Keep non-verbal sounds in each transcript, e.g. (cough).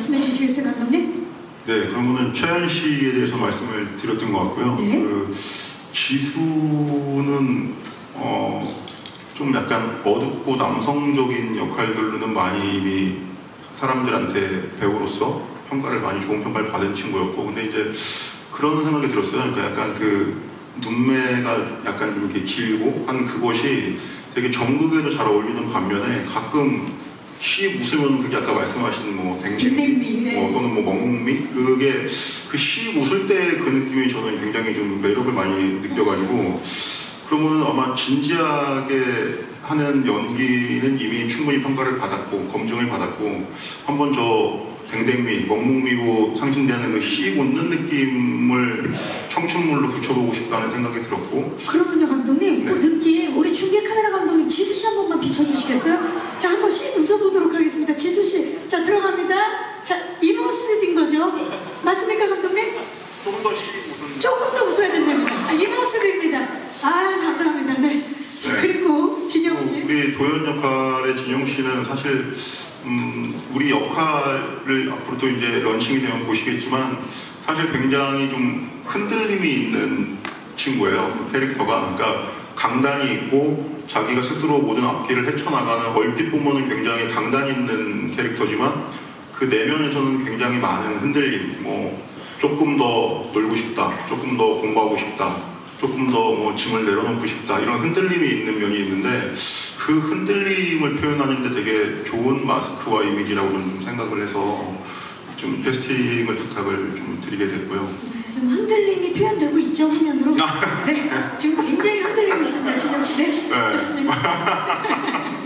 말씀해 주시겠어요, 감독님? 네, 그러면은 최현 씨에 대해서 말씀을 드렸던 것 같고요. 네. 그 지수는 어, 좀 약간 어둡고 남성적인 역할들로는 많이 이미 사람들한테 배우로서 평가를 많이 좋은 평가를 받은 친구였고, 근데 이제 그런 생각이 들었어요. 그러니까 약간 그 눈매가 약간 좀 이렇게 길고 한 그것이 되게 정극에도 잘 어울리는 반면에 가끔 시 웃으면 그게 아까 말씀하신 뭐 댕댕이, 네. 뭐 또는 뭐 멍멍미 그게 그 시 웃을 때 그 느낌이 저는 굉장히 좀 매력을 많이 느껴가지고 그러면 아마 진지하게 하는 연기는 이미 충분히 평가를 받았고 검증을 받았고 한번 저 댕댕미, 멍멍미로 상징되는 그 시 웃는 느낌을 청춘물로 붙여보고 싶다는 생각이 들었고 그러면요, 감독님, 네. 그 느낌, 우리 중계 카메라 감독님 지수 씨 한 번만 비춰주시겠어요? 자, 한 번씩 웃어보도록 하겠습니다. 지수 씨, 자, 들어갑니다. 자, 이 모습인 거죠? 맞습니까, 감독님? 좀더시 웃는 조금 더 웃어야 된답니다. 아, 이 모습입니다. 아, 감사합니다. 네. 자, 네. 그리고 진영 씨. 우리 도연 역할의 진영 씨는 사실 음, 우리 역할을 앞으로 또 이제 launching이 되면 보시겠지만 사실 굉장히 좀 흔들림이 있는 친구예요. 그 캐릭터가. 그러니까 강단이 있고 자기가 스스로 모든 앞길을 헤쳐나가는 얼핏 보면은 굉장히 강단 있는 캐릭터지만 그 내면에서는 굉장히 많은 흔들림, 뭐 조금 더 놀고 싶다, 조금 더 공부하고 싶다, 조금 더 뭐 짐을 내려놓고 싶다 이런 흔들림이 있는 면이 있는데 그 흔들림을 표현하는데 되게 좋은 마스크와 이미지라고 좀 생각을 해서 좀 캐스팅을 부탁을 좀 드리게 됐고요. 네, 지금 흔들림이 표현되고 있죠, 화면으로. 네, 지금 굉장히 흔들리고 있습니다, 진영 씨. 네, 네. 좋습니다. (laughs)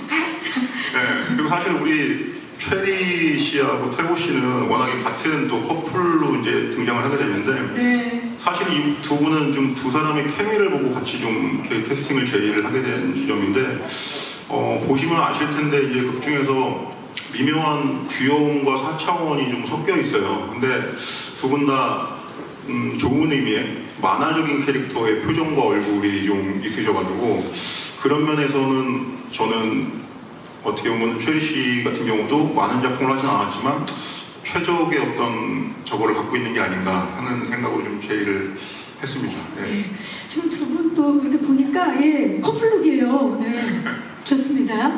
네, 그리고 사실 우리 최리 씨하고 태호 씨는 워낙에 같은 또 커플로 이제 등장을 하게 됐는데 네, 사실 이 두 분은 좀 두 사람의 케미를 보고 같이 좀 이렇게 캐스팅을 제의를 하게 된 지점인데 어, 보시면 아실 텐데 이제 극 중에서 미묘한 귀여움과 사차원이 좀 섞여 있어요. 근데 두 분다 음, 좋은 의미의 만화적인 캐릭터의 표정과 얼굴이 좀 있으셔가지고 그런 면에서는 저는 어떻게 보면 최리 씨 같은 경우도 많은 작품을 하진 않았지만 최적의 어떤 저거를 갖고 있는 게 아닌가 하는 생각으로 좀 제의를 했습니다. 예. 네. 지금 두 분 또 이렇게 보니까 예 커플룩이에요 오늘 좋습니다.